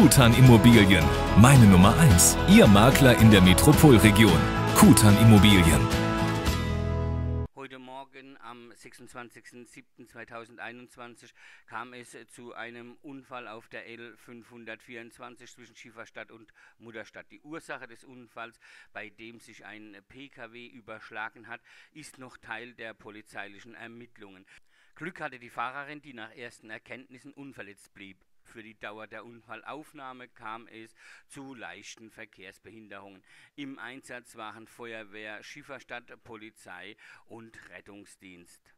Kutan Immobilien, meine Nummer 1. Ihr Makler in der Metropolregion. Kutan Immobilien. Heute Morgen am 26.07.2021 kam es zu einem Unfall auf der L524 zwischen Schieferstadt und Mutterstadt. Die Ursache des Unfalls, bei dem sich ein Pkw überschlagen hat, ist noch Teil der polizeilichen Ermittlungen. Glück hatte die Fahrerin, die nach ersten Erkenntnissen unverletzt blieb. Für die Dauer der Unfallaufnahme kam es zu leichten Verkehrsbehinderungen. Im Einsatz waren Feuerwehr, Schifferstadt, Polizei und Rettungsdienst.